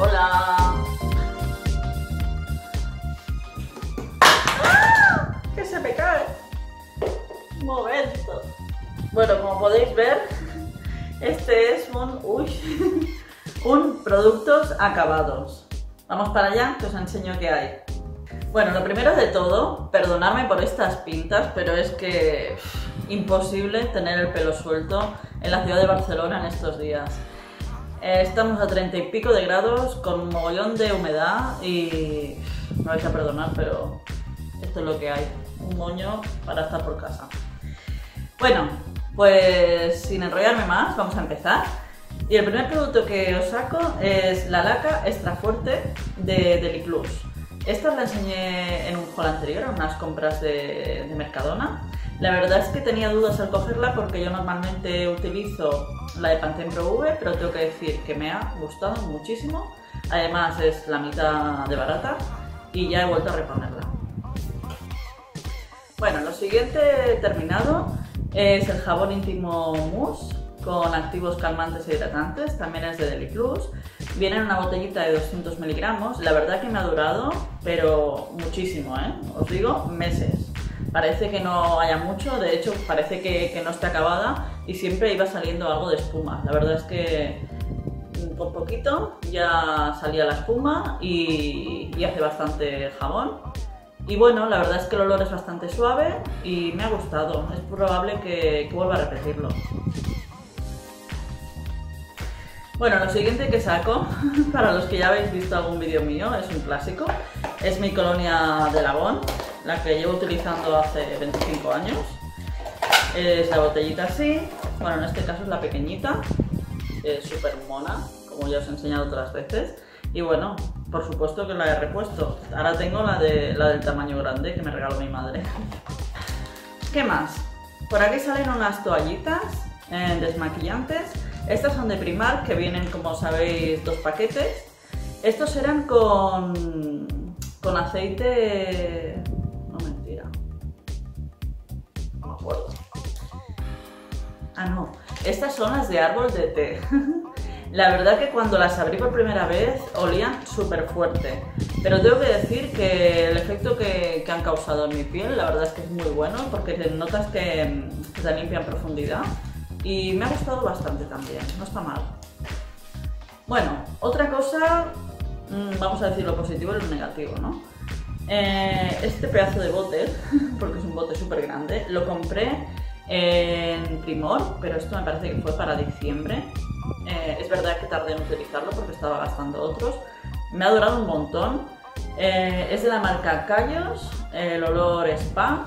Hola. ¡Ah! Que se me cae. Un momento. Bueno, como podéis ver, este es un, uy, un productos acabados. Vamos para allá, que os enseño qué hay. Bueno, lo primero de todo, perdonadme por estas pintas, pero es que imposible tener el pelo suelto en la ciudad de Barcelona en estos días. Eh, estamos a 30 y pico de grados con un mogollón de humedad y me vais a perdonar, pero esto es lo que hay. Un moño para estar por casa. Bueno, pues sin enrollarme más, vamos a empezar. Y el primer producto que os saco es la laca extra fuerte de Deliclus. Esta la enseñé en un haul anterior, en unas compras de Mercadona. La verdad es que tenía dudas al cogerla porque yo normalmente utilizo la de Pantene Pro V, pero tengo que decir que me ha gustado muchísimo. Además es la mitad de barata y ya he vuelto a reponerla. Bueno, lo siguiente terminado es el jabón íntimo mousse con activos calmantes e hidratantes, también es de Deliclus. Viene en una botellita de 200 miligramos. La verdad que me ha durado, pero muchísimo, ¿eh? Os digo, meses. Parece que no haya mucho, de hecho parece que, no está acabada y siempre iba saliendo algo de espuma. La verdad es que por poquito ya salía la espuma y, y hace bastante jabón. Y bueno, la verdad es que el olor es bastante suave y me ha gustado. Es probable que, que vuelva a repetirlo. Bueno, lo siguiente que saco, para los que ya habéis visto algún vídeo mío, es un clásico. Es mi colonia de Labón, la que llevo utilizando hace 25 años. Es la botellita así, bueno, en este caso es la pequeñita, es súper mona, como ya os he enseñado otras veces. Y bueno, por supuesto que la he repuesto. Ahora tengo la, de, la del tamaño grande que me regaló mi madre. ¿Qué más? Por aquí salen unas toallitas eh, desmaquillantes estas son de Primark, que vienen, como sabéis, dos paquetes. Estos eran con, con aceite... Ah, no. Estas son las de árbol de té. La verdad que cuando las abrí por primera vez olían súper fuerte. Pero tengo que decir que el efecto que, han causado en mi piel, la verdad es que es muy bueno porque notas que, que te limpia en profundidad y me ha gustado bastante también, no está mal. Bueno, otra cosa, mm, vamos a decir lo positivo y lo negativo, ¿no? Eh, este pedazo de bote, porque es un bote súper grande, lo compré en Primor, pero esto me parece que fue para diciembre. Eh, es verdad que tardé en utilizarlo porque estaba gastando otros. Me ha durado un montón. Eh, es de la marca Callos, el olor Spa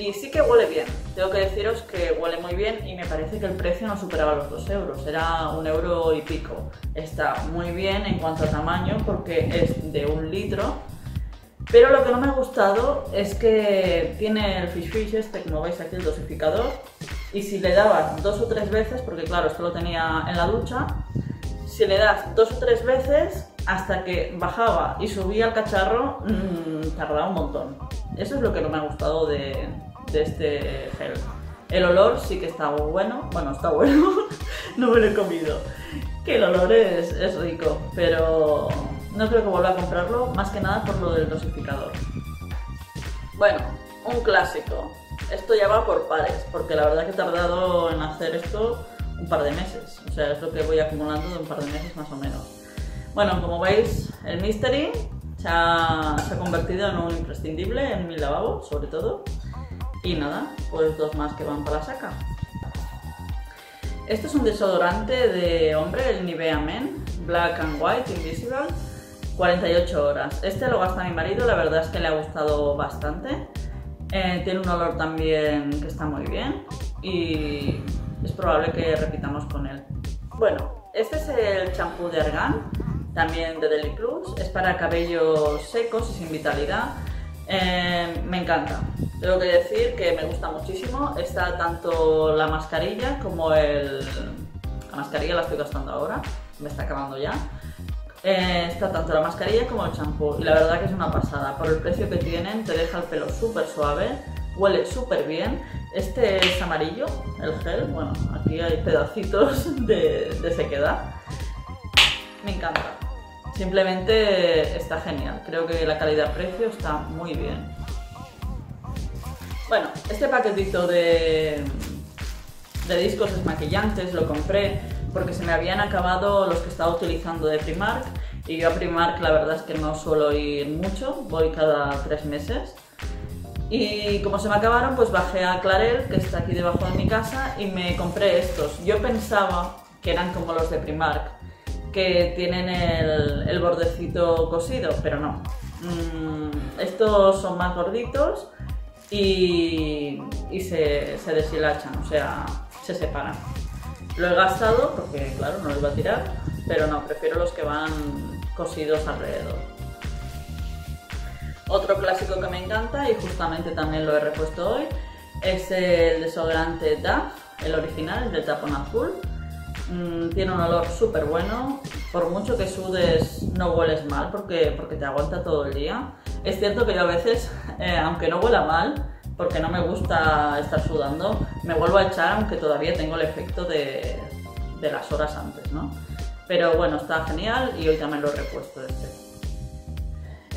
y sí que huele bien. Tengo que deciros que huele muy bien y me parece que el precio no superaba los 2 euros, era un euro y pico. Está muy bien en cuanto a tamaño porque es de un litro. Pero lo que no me ha gustado es que tiene el Fish Fish este, como veis aquí, el dosificador. Y si le dabas dos o tres veces, porque claro, esto lo tenía en la ducha, si le das dos o tres veces, hasta que bajaba y subía el cacharro, mmm, tardaba un montón. Eso es lo que no me ha gustado de, de este gel. El olor sí que está bueno, bueno, está bueno, no me lo he comido. Que el olor es, es rico, pero no creo que vuelva a comprarlo, más que nada por lo del dosificador. Bueno, un clásico. Esto ya va por pares, porque la verdad que he tardado en hacer esto un par de meses. O sea, es lo que voy acumulando de un par de meses más o menos. Bueno, como veis, el Mystery se ha, convertido en un imprescindible en mi lavabo, sobre todo. Y nada, pues dos más que van para la saca. Este es un desodorante de hombre, el Nivea Men, Black and White Invisible, 48 horas. Este lo gasta mi marido, la verdad es que le ha gustado bastante. Eh, tiene un olor también que está muy bien y es probable que repitamos con él. Bueno, este es el champú de Argan, también de Deli Plus. Es para cabellos secos y sin vitalidad. Eh, me encanta. Tengo que decir que me gusta muchísimo. Está tanto la mascarilla como el... La mascarilla la estoy gastando ahora, me está acabando ya. Eh, está tanto la mascarilla como el champú y la verdad que es una pasada. Por el precio que tienen te deja el pelo súper suave, huele súper bien. Este es amarillo, el gel, bueno, aquí hay pedacitos de, de sequedad. Me encanta. Simplemente está genial. Creo que la calidad-precio está muy bien. Bueno, este paquetito de, de discos desmaquillantes lo compré porque se me habían acabado los que estaba utilizando de Primark y yo a Primark la verdad es que no suelo ir mucho, voy cada tres meses. Y como se me acabaron, pues bajé a Clarel, que está aquí debajo de mi casa, y me compré estos. Yo pensaba que eran como los de Primark, que tienen el, bordecito cosido, pero no. Mm, estos son más gorditos y, se, se deshilachan, o sea, se separan. Lo he gastado porque, claro, no lo iba a tirar, pero no, prefiero los que van cosidos alrededor. Otro clásico que me encanta y justamente también lo he repuesto hoy es el desodorante DAF, el original, el de tapón azul. Mm, tiene un olor súper bueno, por mucho que sudes no hueles mal porque, porque te aguanta todo el día. Es cierto que yo a veces, eh, aunque no huela mal, porque no me gusta estar sudando, me vuelvo a echar aunque todavía tengo el efecto de, las horas antes, ¿no? Pero bueno, está genial y hoy también lo he repuesto este.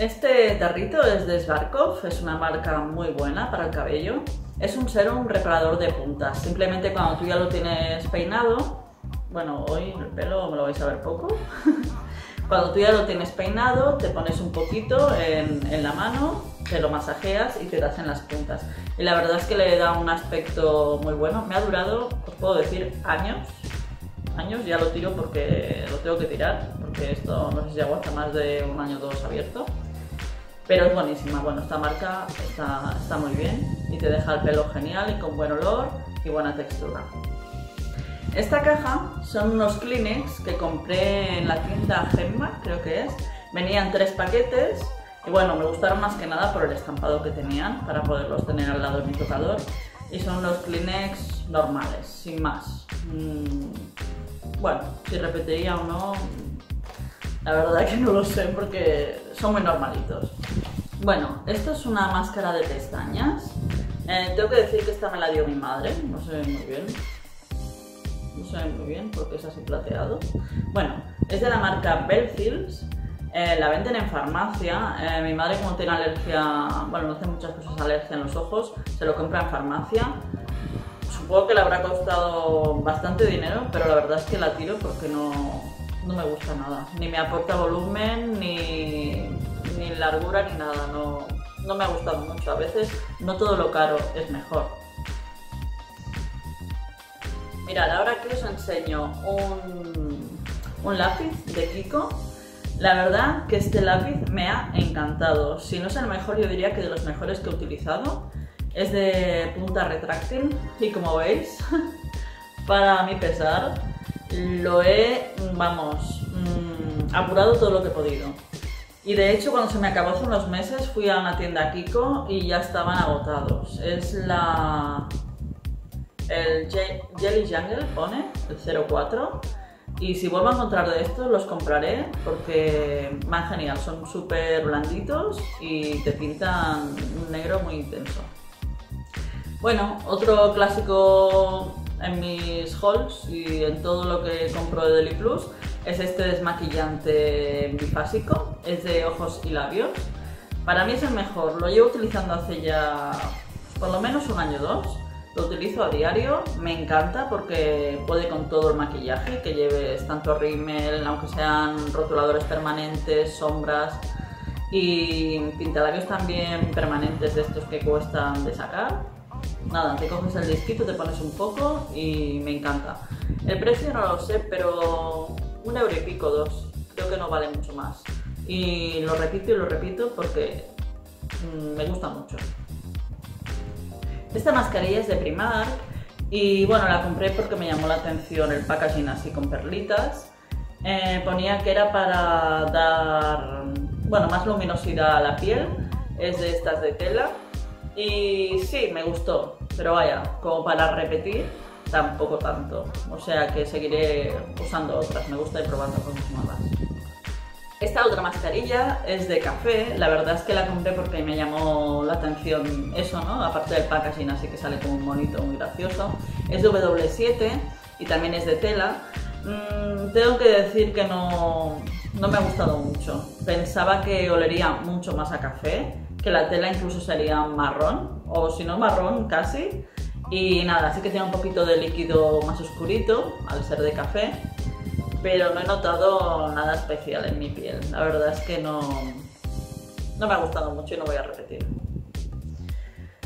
Este tarrito es de Svarkov, es una marca muy buena para el cabello. Es un serum reparador de puntas, simplemente cuando tú ya lo tienes peinado, bueno, hoy el pelo me lo vais a ver poco, cuando tú ya lo tienes peinado, te pones un poquito en, en la mano te lo masajeas y te das en las puntas. Y la verdad es que le da un aspecto muy bueno. Me ha durado, os puedo decir, años. Años, ya lo tiro porque lo tengo que tirar, porque esto no sé si aguanta más de un año o dos abierto. Pero es buenísima, bueno, esta marca está, está muy bien y te deja el pelo genial y con buen olor y buena textura. Esta caja son unos Kleenex que compré en la tienda Gemma, creo que es. Venían tres paquetes y bueno, me gustaron más que nada por el estampado que tenían para poderlos tener al lado de mi tocador. Y son los Kleenex normales, sin más. Mm, bueno, si repetiría o no, la verdad que no lo sé porque son muy normalitos. Bueno, esto es una máscara de pestañas. Eh, tengo que decir que esta me la dio mi madre, no sé muy bien. No sé muy bien porque es así plateado. Bueno, es de la marca Belfields eh, la venden en farmacia. Eh, mi madre como tiene alergia, bueno, no hace muchas cosas alergia en los ojos, se lo compra en farmacia. Supongo que le habrá costado bastante dinero, pero la verdad es que la tiro porque no, no me gusta nada. Ni me aporta volumen, ni, ni largura, ni nada. No, no me ha gustado mucho. A veces no todo lo caro es mejor. Mirad, ahora que os enseño un, un lápiz de Kiko la verdad que este lápiz me ha encantado. Si no es el mejor, yo diría que de los mejores que he utilizado. Es de punta retráctil y como veis, para mi pesar, lo he, vamos, mm, apurado todo lo que he podido. Y de hecho, cuando se me acabó hace unos meses, fui a una tienda Kiko y ya estaban agotados. Es la... El Jelly Jungle, pone, el 04 y si vuelvo a encontrar de estos, los compraré porque van genial, son súper blanditos y te pintan un negro muy intenso. Bueno, otro clásico en mis hauls y en todo lo que compro de Deli Plus es este desmaquillante bifásico, es de ojos y labios. Para mí es el mejor, lo llevo utilizando hace ya por lo menos un año o dos lo utilizo a diario, me encanta porque puede con todo el maquillaje, que lleves tanto rímel, aunque sean rotuladores permanentes, sombras y pintalabios también permanentes de estos que cuestan de sacar. Nada, te coges el disquito, te pones un poco y me encanta. El precio no lo sé, pero un euro y pico, dos. Creo que no vale mucho más. Y lo repito y lo repito porque mm, me gusta mucho. Esta mascarilla es de Primark y bueno, la compré porque me llamó la atención el packaging así con perlitas. Eh, ponía que era para dar bueno, más luminosidad a la piel, es de estas de tela y sí, me gustó, pero vaya, como para repetir, tampoco tanto. O sea que seguiré usando otras, me gusta ir probando cosas nuevas. Esta otra mascarilla es de café, la verdad es que la compré porque me llamó la atención eso, ¿no? Aparte del packaging, así que sale como un monito muy gracioso. Es de W7 y también es de tela. Mm, tengo que decir que no, no me ha gustado mucho. Pensaba que olería mucho más a café, que la tela incluso sería marrón, o si no marrón casi. Y nada, sí que tiene un poquito de líquido más oscurito, al ser de café, pero no he notado nada especial en mi piel. La verdad es que no, no me ha gustado mucho y no voy a repetir.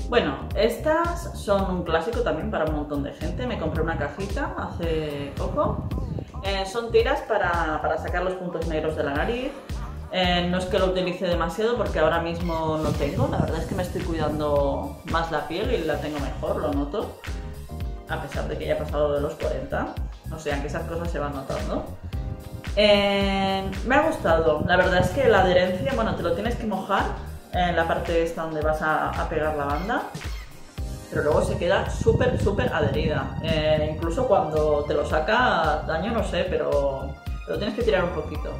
Bueno, estas son un clásico también para un montón de gente. Me compré una cajita hace poco. Eh, son tiras para, para, sacar los puntos negros de la nariz. Eh, no es que lo utilice demasiado porque ahora mismo no tengo. La verdad es que me estoy cuidando más la piel y la tengo mejor, lo noto. A pesar de que ya he pasado de los 40. O sea que esas cosas se van notando. Eh, me ha gustado. La verdad es que la adherencia, bueno, te lo tienes que mojar en la parte esta donde vas a, pegar la banda, pero luego se queda súper, súper adherida. Eh, incluso cuando te lo saca, daño no sé, pero lo tienes que tirar un poquito.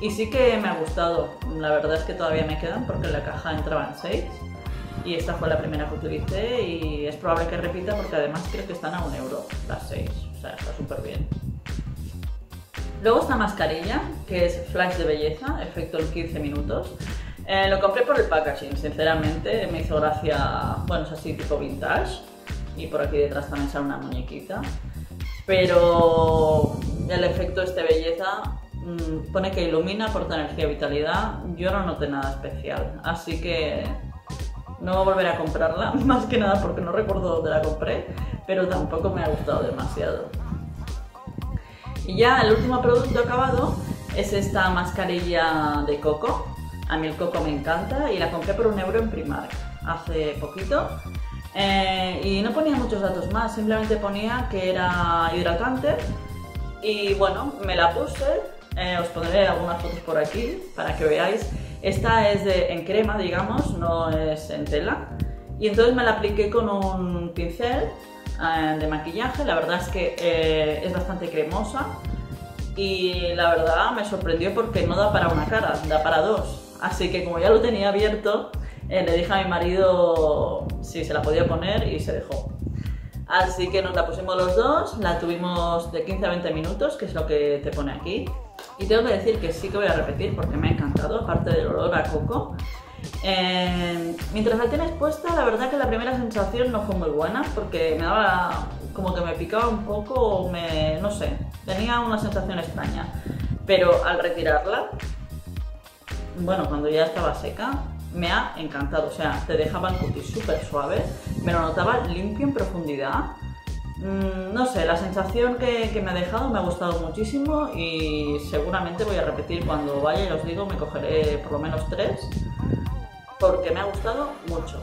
Y sí que me ha gustado, la verdad es que todavía me quedan porque en la caja entraban 6 y esta fue la primera que utilicé y es probable que repita porque además creo que están a un euro las 6, o sea, está súper bien. Luego esta mascarilla, que es Flash de Belleza, efecto en 15 minutos. Eh, lo compré por el packaging, sinceramente, me hizo gracia, bueno, es así tipo vintage y por aquí detrás también sale una muñequita, pero el efecto este belleza mm, pone que ilumina, aporta energía y vitalidad, yo no noté nada especial, así que no voy a volver a comprarla, más que nada porque no recuerdo dónde la compré, pero tampoco me ha gustado demasiado. Y ya el último producto acabado es esta mascarilla de coco, a mí el coco me encanta y la compré por un euro en Primark hace poquito. Eh, y no ponía muchos datos más, simplemente ponía que era hidratante y bueno, me la puse, eh, os pondré algunas fotos por aquí para que veáis. Esta es en crema, digamos, no es en tela. Y entonces me la apliqué con un pincel eh, de maquillaje, la verdad es que es bastante cremosa y la verdad me sorprendió porque no da para una cara, da para dos. Así que como ya lo tenía abierto, eh, le dije a mi marido si se la podía poner y se dejó. Así que nos la pusimos los dos, la tuvimos de 15 a 20 minutos, que es lo que te pone aquí. Y tengo que decir que sí que voy a repetir porque me ha encantado, aparte del olor a coco. Eh, mientras la tienes puesta, la verdad que la primera sensación no fue muy buena porque me daba como que me picaba un poco, o me, no sé, tenía una sensación extraña. Pero al retirarla, bueno, cuando ya estaba seca, me ha encantado. O sea, te dejaba el cutis súper suave, me lo notaba limpio en profundidad. Mm, no sé, la sensación que, me ha dejado me ha gustado muchísimo y seguramente voy a repetir cuando vaya y os digo, me cogeré por lo menos tres porque me ha gustado mucho.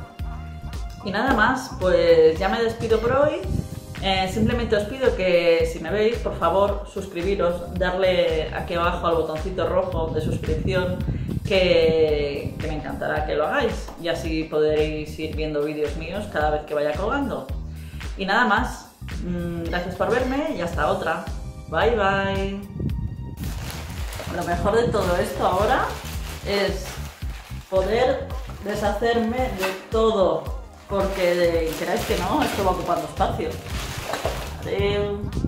Y nada más, pues ya me despido por hoy. Eh, simplemente os pido que si me veis, por favor, suscribiros, darle aquí abajo al botoncito rojo de suscripción que, me encantará que lo hagáis y así podréis ir viendo vídeos míos cada vez que vaya colgando. Y nada más, mm, gracias por verme y hasta otra. Bye bye. Lo mejor de todo esto ahora es poder deshacerme de todo, porque queráis que no, esto va ocupando espacio. Adiós.